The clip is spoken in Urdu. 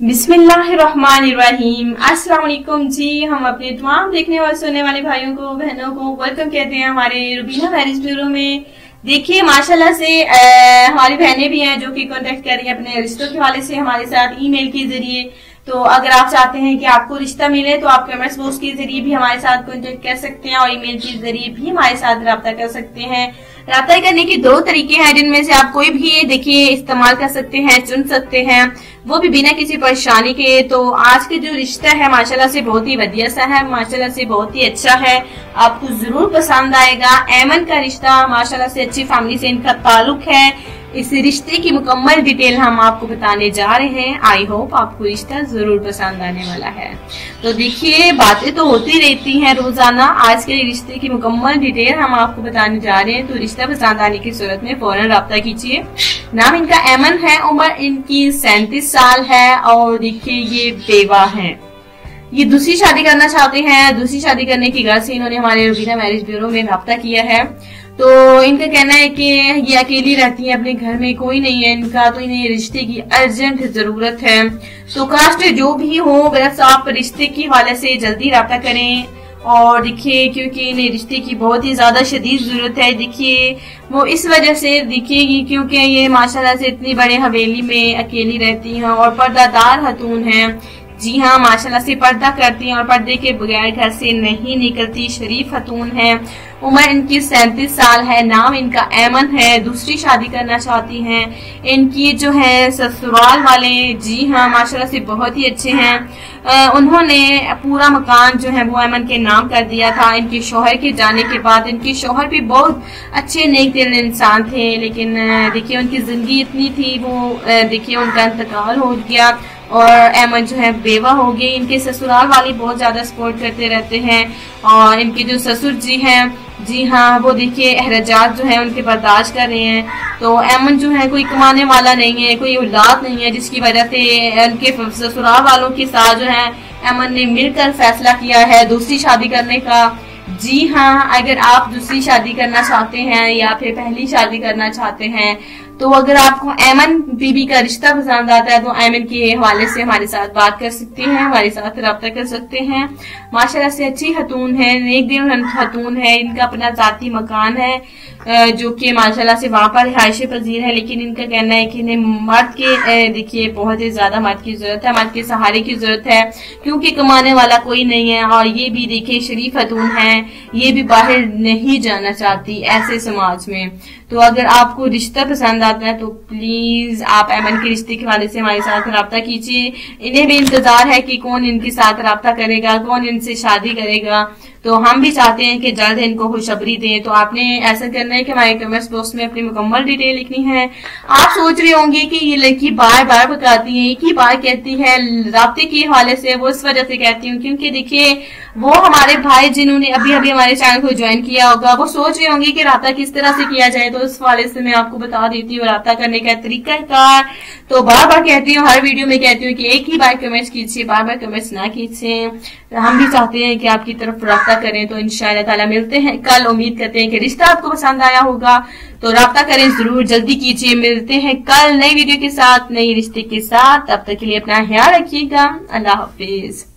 بسم اللہ الرحمن الرحیم السلام علیکم جی ہم اپنے تمام دیکھنے اور سننے والے بھائیوں کو بہنوں کو ویلکم کہتے ہیں ہمارے روبینہ میرج بیورو میں دیکھیے ماشاءاللہ سے ہماری بہنیں بھی ہیں جو کہ کانٹیکٹ کر رہی ہیں اپنے رشتوں کے حوالے سے ہمارے ساتھ ای میل کے ذریعے تو اگر آپ چاہتے ہیں کہ آپ کو رشتہ ملے تو آپ کمرس بوس کے ذریعے بھی ہمارے ساتھ کانٹیکٹ کر سکتے ہیں اور ای میل کے ذریعے بھی ہمارے ساتھ رابطہ کر سکتے ہیں رابطہ کرنے کے دو طریقے ہیں جن میں سے آپ کوئی بھی دیکھیے استعمال کر سکتے ہیں، چن سکتے ہیں۔ وہ بھی بنا کسی پریشانی کے۔ تو آج کے جو رشتہ ہے، ماشاءاللہ سے بہت ہی ودیا سا ہے، ماشاءاللہ سے بہت ہی اچھا ہے۔ آپ کو ضرور پسند آئے گا۔ ایمن کا رشتہ ماشاءاللہ سے اچھی فیملی سے ان کا تعلق ہے۔ اس رشتے کی مکمل ڈیٹیل ہم آپ کو بتانے جا رہے ہیں۔ آئی ہوپ آپ کو رشتہ ضرور پسند آنے والا ہے۔ تو دیکھیے، باتیں تو ہوتی رہتی ہیں روزانہ۔ آج کے رشتے کی مکمل ڈیٹیل ہم آپ کو بتانے جا رہے ہیں۔ تو رشتہ پسند آنے کی صورت میں فوراً رابطہ کیجیے۔ نام ان کا ایمن ہے، عمر ان کی سینتیس سال ہے اور دیکھیے، یہ بیوہ ہیں۔ یہ دوسری شادی کرنا چاہتے ہیں، دوسری شادی کرنے کی غرض سے انہوں نے ہمارے روبینا میرج بیورو میں رابطہ کیا ہے۔ تو ان کا کہنا ہے کہ یہ اکیلی رہتی ہیں، اپنے گھر میں کوئی نہیں ہے، ان کا تو انہیں رشتے کی ارجنٹ ضرورت ہے۔ تو کاسٹ جو بھی ہو بس آپ رشتے کی حوالے سے جلدی رابطہ کریں۔ اور دیکھیے، کیونکہ انہیں رشتے کی بہت ہی زیادہ شدید ضرورت ہے۔ دیکھیے، وہ اس وجہ سے دکھے گی کیونکہ یہ ماشاءاللہ سے اتنی بڑے حویلی میں اکیلی رہتی ہیں اور پردہ دار خاتون ہیں۔ جی ہاں ماشاءاللہ سے پردہ کرتی ہیں اور پردے کے بغیر گھر سے نہیں نکلتی شریف حتون ہے عمر ان کی سینتیس سال ہے، نام ان کا ایمن ہے، دوسری شادی کرنا چاہتی ہیں۔ ان کی جو ہے سسرال والے جی ہاں ماشاءاللہ سے بہت ہی اچھے ہیں۔ انہوں نے پورا مکان جو ہے وہ ایمن کے نام کر دیا تھا۔ ان کے شوہر کے جانے کے بعد ان کے شوہر بھی بہت اچھے نیک دل انسان تھے، لیکن دیکھیے ان کی زندگی اتنی تھی، وہ دیکھیے ان کا انتقال ہو گیا۔ اور ایمن جو ہے بیوہ ہو گئی ان کے سسرال والی بہت زیادہ سپورٹ کرتے رہتے ہیں اور ان کے جو سسر جی ہیں جی ہاں وہ دیکھیے احراجات جو ہیں ان کے برداشت کر رہے ہیں۔ تو ایمن جو ہے کوئی کمانے والا نہیں ہے، کوئی اولاد نہیں ہے، جس کی وجہ سے ان کے سسرال والوں کے ساتھ جو ہے ایمن نے مل کر فیصلہ کیا ہے دوسری شادی کرنے کا۔ جی ہاں اگر آپ دوسری شادی کرنا چاہتے ہیں یا پھر پہلی شادی کرنا چاہتے ہیں تو اگر آپ کو ایمن بی بی کا رشتہ پسند آتا ہے تو ایمن کے حوالے سے ہمارے ساتھ بات کر سکتے ہیں، ہمارے ساتھ رابطہ کر سکتے ہیں۔ ماشاء اللہ سے اچھی خاتون ہے نیک دل خاتون ہے ان کا اپنا ذاتی مکان ہے جو کہ ماشاء اللہ سے وہاں پر رہائش پذیر ہے۔ لیکن ان کا کہنا ہے کہ انہیں مرد کے دیکھیے، بہت ہی زیادہ مرد کی ضرورت ہے، مرد کے سہارے کی ضرورت ہے۔ کیونکہ کمانے والا کوئی نہیں ہے اور یہ بھی دیکھیں شریف خاتون ہے یہ بھی باہر نہیں جانا چاہتی ایسے سماج میں۔ تو اگر آپ کو رشتہ پسند آتا بات ہے تو پلیز آپ ایمن کے رشتے کے والے سے ہمارے ساتھ رابطہ کیجیے۔ انہیں بھی انتظار ہے کہ کون ان کے ساتھ رابطہ کرے گا، کون ان سے شادی کرے گا۔ تو ہم بھی چاہتے ہیں کہ جلد ان کو خوشبری دیں۔ تو آپ نے ایسا کرنا ہے کہ ہمارے کمرس پوسٹ میں اپنی مکمل ڈیٹیل لکھنی ہے۔ آپ سوچ رہے ہوں گے کہ یہ لڑکی بار بار بتاتی ہے ایک ہی بار کہتی ہے، رابطے کے حوالے سے وہ اس وجہ سے کہتی ہوں، کیونکہ دیکھیے، وہ ہمارے بھائی جنہوں نے ابھی ابھی ہمارے چینل کو جوائن کیا ہوگا، وہ سوچ رہے ہوں گے کہ رابطہ کس طرح سے کیا جائے۔ تو اس حوالے سے میں آپ کو بتا دیتی ہوں رابطہ کرنے کا طریقہ کار۔ تو بار بار کہتی ہوں، ہر ویڈیو میں کہتی ہوں کہ ایک ہی بار کمنٹس کیجیے، بار بار کمنٹس نہ کیجیے۔ ہم بھی چاہتے ہیں کہ آپ کی طرف رابطہ کریں تو ان شاء اللہ تعالیٰ ملتے ہیں۔ کل امید کرتے ہیں کہ رشتہ آپ کو پسند آیا ہوگا۔ تو رابطہ کریں، ضرور جلدی کیجیے ملتے ہیں کل نئی ویڈیو کے ساتھ، نئی رشتے کے ساتھ۔ اب تک کے لیے اپنا خیال رکھیے گا۔ اللہ حافظ۔